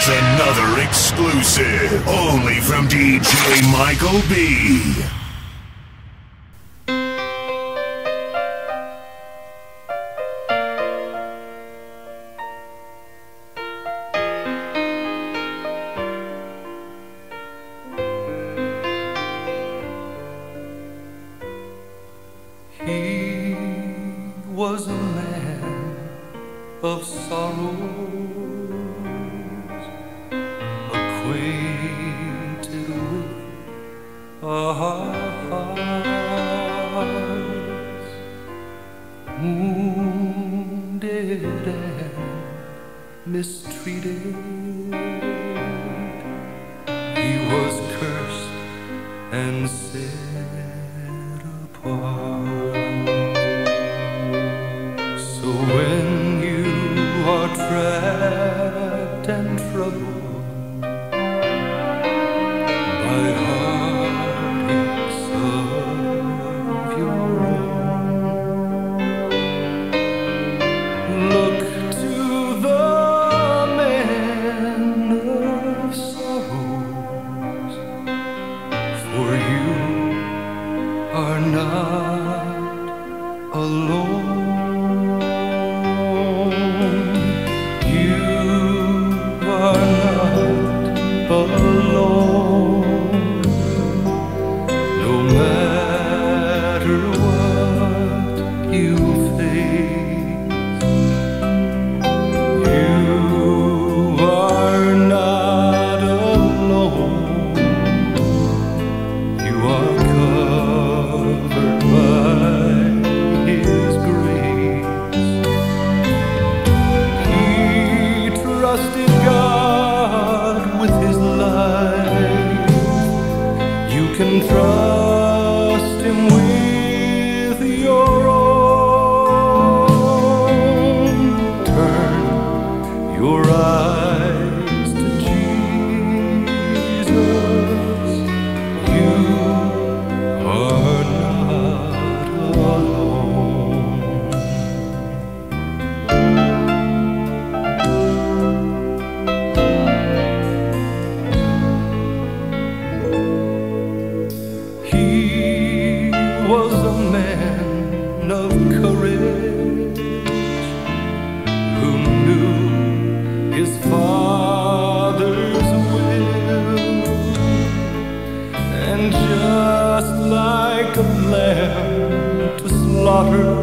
It's another exclusive, only from DJ Michael B. He was a man of sorrows, acquainted with our hearts, wounded and mistreated. He was cursed and set apart. So when you are trapped and troubled can trust Him with your own. Turn your eyes a lamb to slaughter,